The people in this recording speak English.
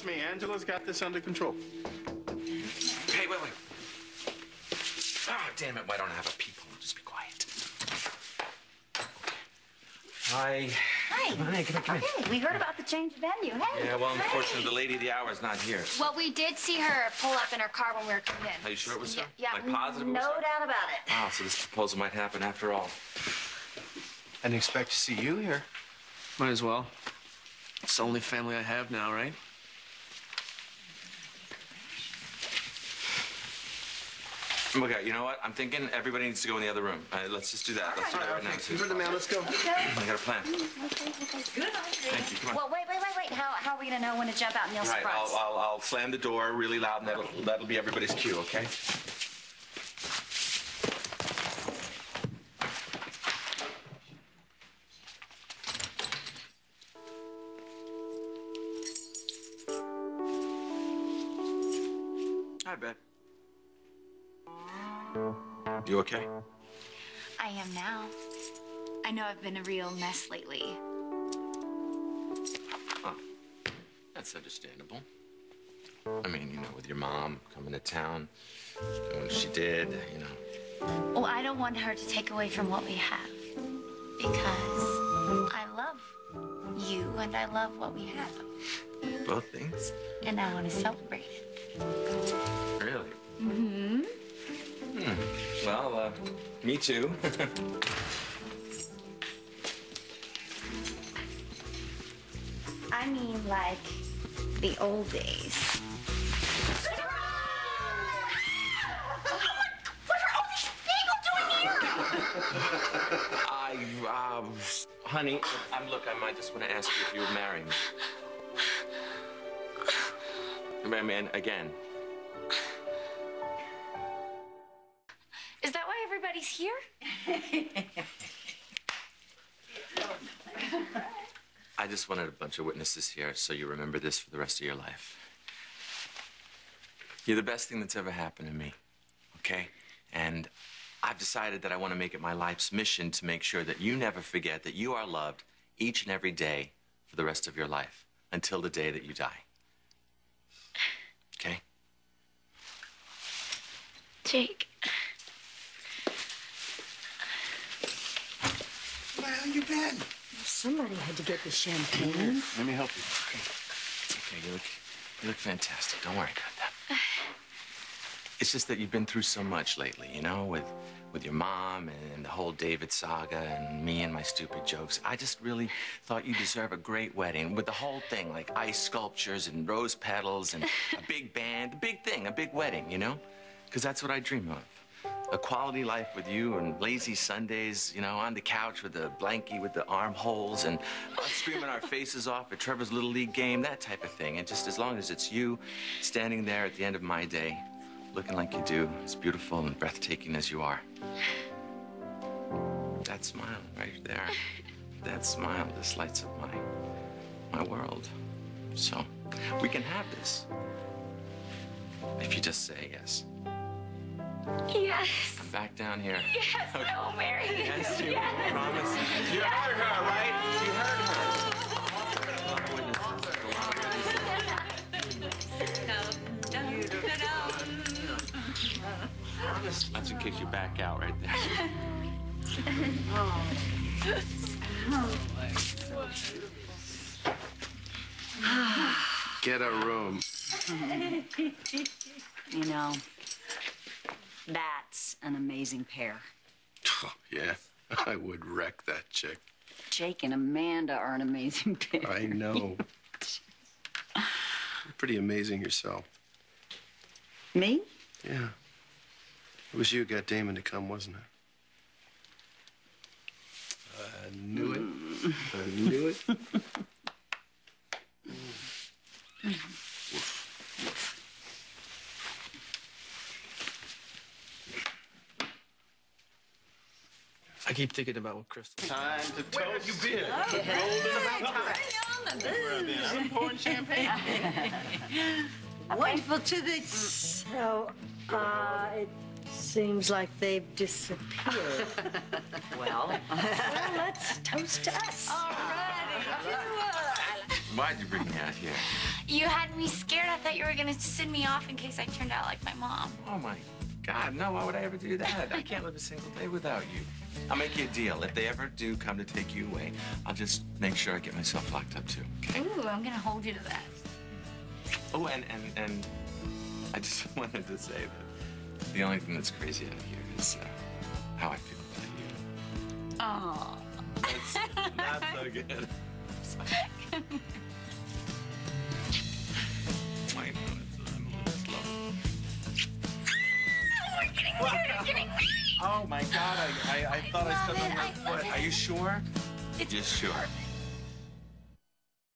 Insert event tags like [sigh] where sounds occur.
Trust me, Angela's got this under control. Hey, wait, wait. Oh, damn it. Why don't I have a peephole? Just be quiet. Hi. Hi. Hi, come in, come in. Hey, we heard about the change of venue. Hey. Yeah, well, unfortunately, the lady of the hour is not here. Well, we did see her pull up in her car when we were coming in. Are you sure it was her? Yeah. Like positive No was doubt about it. Wow, so this proposal might happen after all. I didn't expect to see you here. Might as well. It's the only family I have now, right? Okay, you know what? I'm thinking everybody needs to go in the other room. Uh, let's just do that. Let's do that right now. You heard the man. Let's go. I got a plan. Okay, okay. Good Thank you. Come on. Well, wait, wait, wait, wait. How, how are we gonna know when to jump out and Neil's Right, surprise? I'll, I'll, I'll slam the door really loud, and that'll, that'll be everybody's cue, okay? You okay? I am now. I know I've been a real mess lately. That's understandable. I mean, you know, with your mom coming to town, doing what she did, you know. Well, I don't want her to take away from what we have because I love you and I love what we have Both things? and I want to celebrate it. Really? Mm-hmm. Hmm. Well, uh, me too. [laughs] I mean, like the old days. Cigar! What are all these people doing here? I, um, honey, I'm, look, I might just want to ask you if you would marry me. I mean, again, everybody's here? I just wanted a bunch of witnesses here so you remember this for the rest of your life. You're the best thing that's ever happened to me, okay? And I've decided that I want to make it my life's mission to make sure that you never forget that you are loved each and every day for the rest of your life until the day that you die. Okay? Jake. Where you been? Somebody had to get the champagne. Mm-hmm. Let me help you. It's okay. You look, you look fantastic. Don't worry about that. [sighs] It's just that you've been through so much lately, you know, with with your mom and the whole David saga and me and my stupid jokes. I just really thought you deserve a great wedding with the whole thing, like ice sculptures and rose petals and a [laughs] big band, a big thing, a big wedding, you know? Because that's what I dream of. A quality life with you and lazy Sundays, you know, on the couch with the blankie with the armholes and us screaming our faces off at Trevor's Little League game, that type of thing. And just as long as it's you standing there at the end of my day, looking like you do, as beautiful and breathtaking as you are. That smile right there, that smile just lights up my, my world. So, we can have this. If you just say yes. Yes. I'm back down here. Yes, I will marry you. Yes, you promise. You heard her, right? You heard her. That's in case you back out right there. Get a room. You know, that's an amazing pair. Oh, yeah, [laughs] I would wreck that chick. Jake and Amanda are an amazing [laughs] pair. I know. You're [laughs] pretty amazing yourself. Me? Yeah. It was you who got Damon to come, wasn't it? I knew it. I knew it. I mm. Keep thinking about what Krystal. Time to toast. you been? Pouring champagne. [laughs] Wonderful to the. So, uh, it seems like they've disappeared. [laughs] Well, well, let's toast to us. All righty. Why'd you bring me out here? You had me scared. I thought you were gonna send me off in case I turned out like my mom. Oh my God, no, why would I ever do that? I can't live a single day without you. I'll make you a deal. If they ever do come to take you away, I'll just make sure I get myself locked up too, okay? Ooh, I'm gonna hold you to that. Oh, and, and, and I just [laughs] wanted to say that the only thing that's crazy out here is uh, how I feel about you. Oh. That's not so good. [laughs] Oh my God, I, I, I thought I love stepped on it, my foot. Are you sure? It's You're sure? perfect.